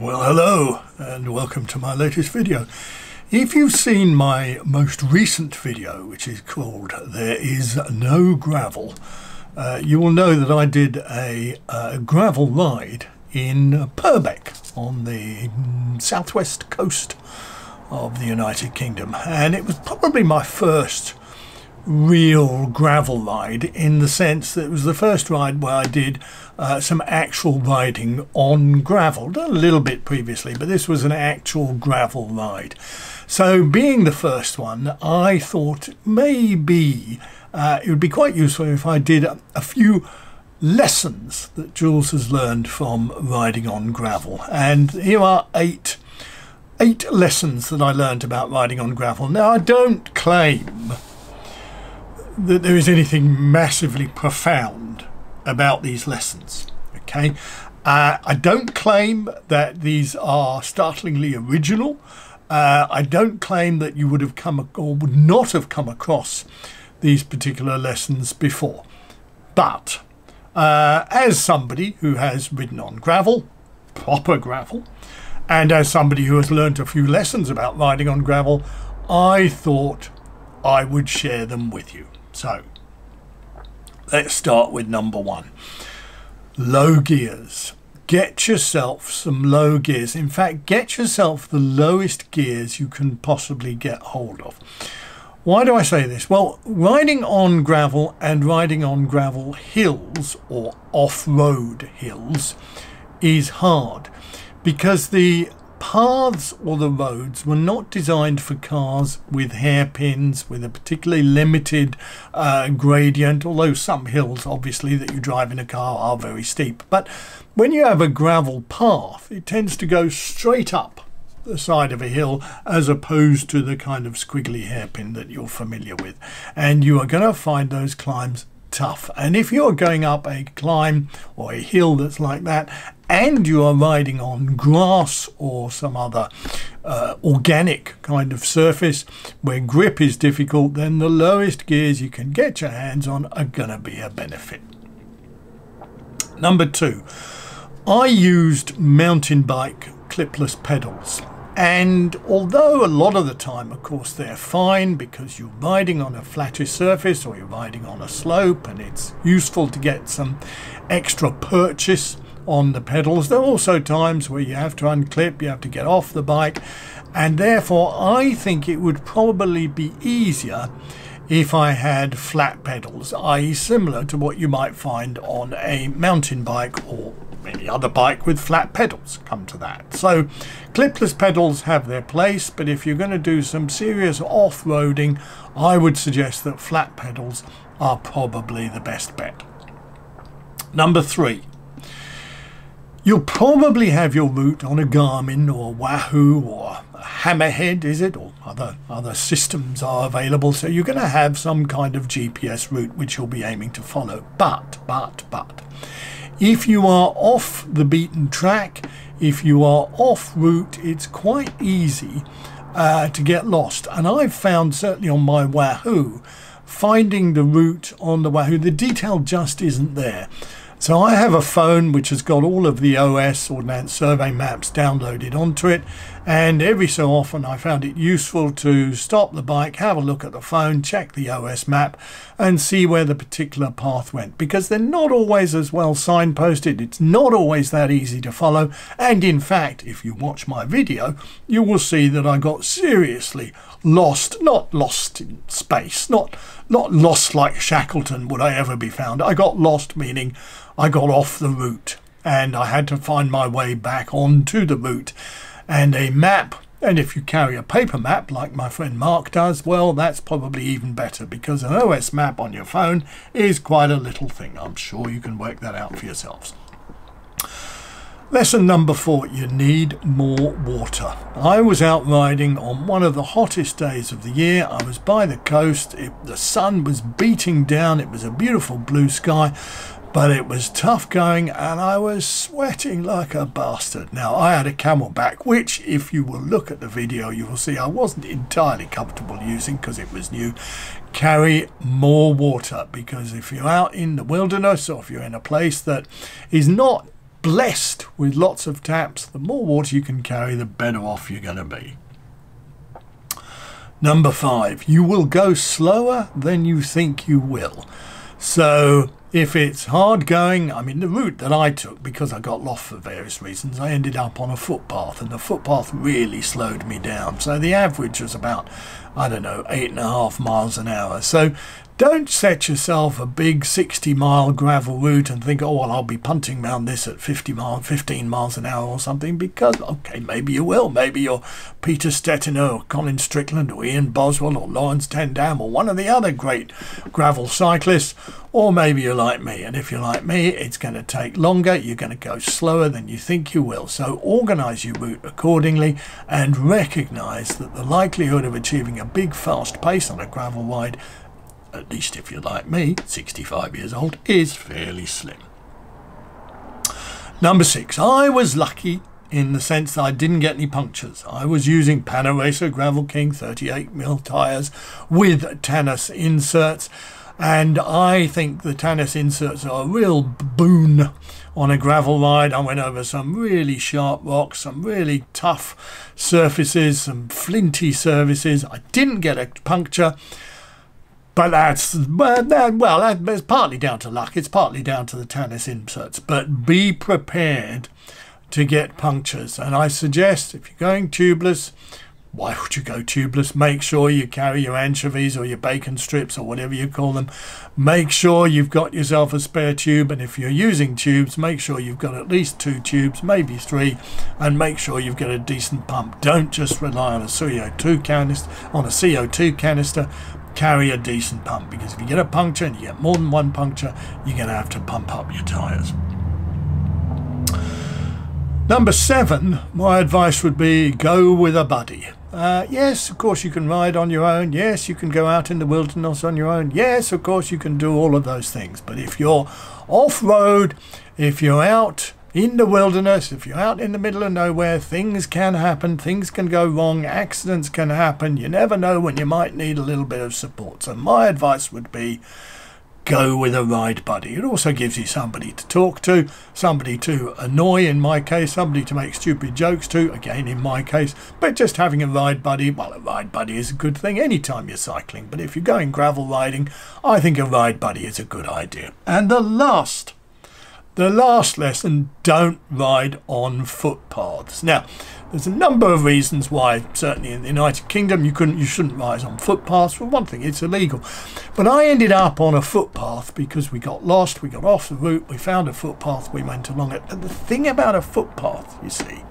Well, hello, and welcome to my latest video. If you've seen my most recent video, which is called There Is No Gravel, uh, you will know that I did a, a gravel ride in Purbeck on the southwest coast of the United Kingdom. And it was probably my first real gravel ride in the sense that it was the first ride where I did uh, some actual riding on gravel. Done a little bit previously, but this was an actual gravel ride. So, being the first one, I thought maybe uh, it would be quite useful if I did a, a few lessons that Jules has learned from riding on gravel. And here are eight eight lessons that I learned about riding on gravel. Now, I don't claim that there is anything massively profound about these lessons. Okay, uh, I don't claim that these are startlingly original. Uh, I don't claim that you would have come or would not have come across these particular lessons before. But uh, as somebody who has ridden on gravel, proper gravel, and as somebody who has learnt a few lessons about riding on gravel, I thought I would share them with you. So let's start with number one low gears. Get yourself some low gears. In fact, get yourself the lowest gears you can possibly get hold of. Why do I say this? Well, riding on gravel and riding on gravel hills or off road hills is hard because the paths or the roads were not designed for cars with hairpins, with a particularly limited uh, gradient, although some hills, obviously, that you drive in a car are very steep. But when you have a gravel path, it tends to go straight up the side of a hill as opposed to the kind of squiggly hairpin that you're familiar with. And you are going to find those climbs tough. And if you're going up a climb or a hill that's like that, and you are riding on grass or some other uh, organic kind of surface where grip is difficult, then the lowest gears you can get your hands on are going to be a benefit. Number two, I used mountain bike clipless pedals. And although a lot of the time, of course, they're fine because you're riding on a flattish surface or you're riding on a slope and it's useful to get some extra purchase on the pedals. There are also times where you have to unclip, you have to get off the bike, and therefore I think it would probably be easier if I had flat pedals, i.e. similar to what you might find on a mountain bike or any other bike with flat pedals come to that. So clipless pedals have their place, but if you're going to do some serious off-roading, I would suggest that flat pedals are probably the best bet. Number three, you'll probably have your route on a Garmin or Wahoo or a Hammerhead, is it? Or other, other systems are available. So you're going to have some kind of GPS route which you'll be aiming to follow. But, but, but, if you are off the beaten track, if you are off route, it's quite easy uh, to get lost. And I've found, certainly on my Wahoo, finding the route on the Wahoo, the detail just isn't there. So I have a phone which has got all of the OS or Ordnance Survey maps downloaded onto it and every so often I found it useful to stop the bike, have a look at the phone, check the OS map and see where the particular path went because they're not always as well signposted, it's not always that easy to follow and in fact if you watch my video you will see that I got seriously lost, not lost in space, not not lost like Shackleton would I ever be found. I got lost meaning I got off the route and I had to find my way back onto the route. And a map, and if you carry a paper map like my friend Mark does, well, that's probably even better because an OS map on your phone is quite a little thing. I'm sure you can work that out for yourselves. Lesson number four, you need more water. I was out riding on one of the hottest days of the year. I was by the coast. It, the sun was beating down. It was a beautiful blue sky, but it was tough going and I was sweating like a bastard. Now, I had a CamelBak, which if you will look at the video, you will see I wasn't entirely comfortable using because it was new. Carry more water because if you're out in the wilderness or if you're in a place that is not blessed with lots of taps, the more water you can carry, the better off you're going to be. Number five, you will go slower than you think you will. So if it's hard going, I mean, the route that I took, because I got lost for various reasons, I ended up on a footpath, and the footpath really slowed me down. So the average was about, I don't know, eight and a half miles an hour. So don't set yourself a big 60 mile gravel route and think, oh, well, I'll be punting around this at 50 mile, 15 miles an hour or something, because, okay, maybe you will. Maybe you're Peter Stetina or Colin Strickland or Ian Boswell or Laurens ten Dam or one of the other great gravel cyclists, or maybe you're like me. And if you're like me, it's going to take longer. You're going to go slower than you think you will. So organize your route accordingly and recognize that the likelihood of achieving a big, fast pace on a gravel ride at least if you're like me, 65 years old, is fairly slim. Number six, I was lucky in the sense that I didn't get any punctures. I was using Panaracer Gravel King 38mm tyres with Tannus inserts, and I think the Tannus inserts are a real boon on a gravel ride. I went over some really sharp rocks, some really tough surfaces, some flinty surfaces. I didn't get a puncture. But that's well, It's partly down to luck. It's partly down to the Tannus inserts. But be prepared to get punctures. And I suggest if you're going tubeless, why would you go tubeless? Make sure you carry your anchovies or your bacon strips or whatever you call them. Make sure you've got yourself a spare tube. And if you're using tubes, make sure you've got at least two tubes, maybe three, and make sure you've got a decent pump. Don't just rely on a CO2 canister, on a CO2 canister carry a decent pump because if you get a puncture and you get more than one puncture, you're going to have to pump up your tyres. Number seven, my advice would be go with a buddy. Uh, yes, of course you can ride on your own. Yes, you can go out in the wilderness on your own. Yes, of course you can do all of those things. But if you're off road, if you're out in the wilderness, if you're out in the middle of nowhere, things can happen, things can go wrong, accidents can happen. You never know when you might need a little bit of support. So, my advice would be go with a ride buddy. It also gives you somebody to talk to, somebody to annoy, in my case, somebody to make stupid jokes to, again, in my case. But just having a ride buddy, well, a ride buddy is a good thing anytime you're cycling. But if you're going gravel riding, I think a ride buddy is a good idea. And the last the last lesson, don't ride on footpaths. Now, there's a number of reasons why, certainly in the United Kingdom, you couldn't, you shouldn't ride on footpaths. For one thing, it's illegal. But I ended up on a footpath because we got lost, we got off the route, we found a footpath, we went along it. And the thing about a footpath, you see,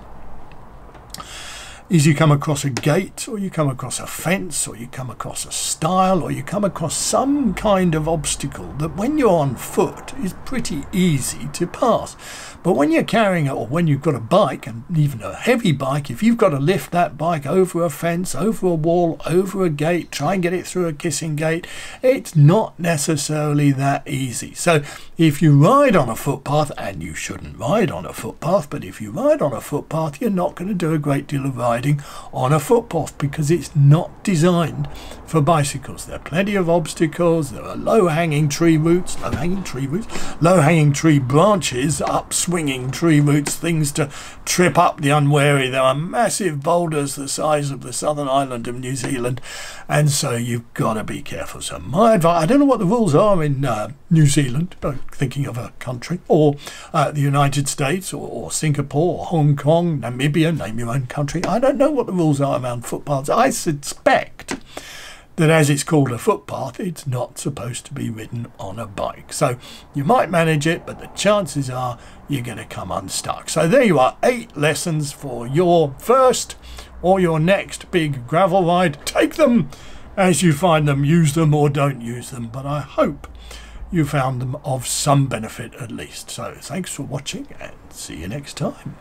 is you come across a gate or you come across a fence or you come across a stile or you come across some kind of obstacle that when you're on foot is pretty easy to pass. But when you're carrying it, or when you've got a bike, and even a heavy bike, if you've got to lift that bike over a fence, over a wall, over a gate, try and get it through a kissing gate, it's not necessarily that easy. So if you ride on a footpath, and you shouldn't ride on a footpath, but if you ride on a footpath, you're not going to do a great deal of riding on a footpath because it's not designed for bicycles. There are plenty of obstacles, there are low hanging tree roots, low hanging tree roots, low hanging tree branches upswing swinging tree roots, things to trip up the unwary. There are massive boulders the size of the southern island of New Zealand, and so you've got to be careful. So my advice, I don't know what the rules are in uh, New Zealand, thinking of a country, or uh, the United States, or, or Singapore, or Hong Kong, Namibia, name your own country. I don't know what the rules are around footpaths. I suspect that as it's called a footpath, it's not supposed to be ridden on a bike. So you might manage it, but the chances are you're going to come unstuck. So there you are, eight lessons for your first or your next big gravel ride. Take them as you find them, use them or don't use them, but I hope you found them of some benefit at least. So thanks for watching and see you next time.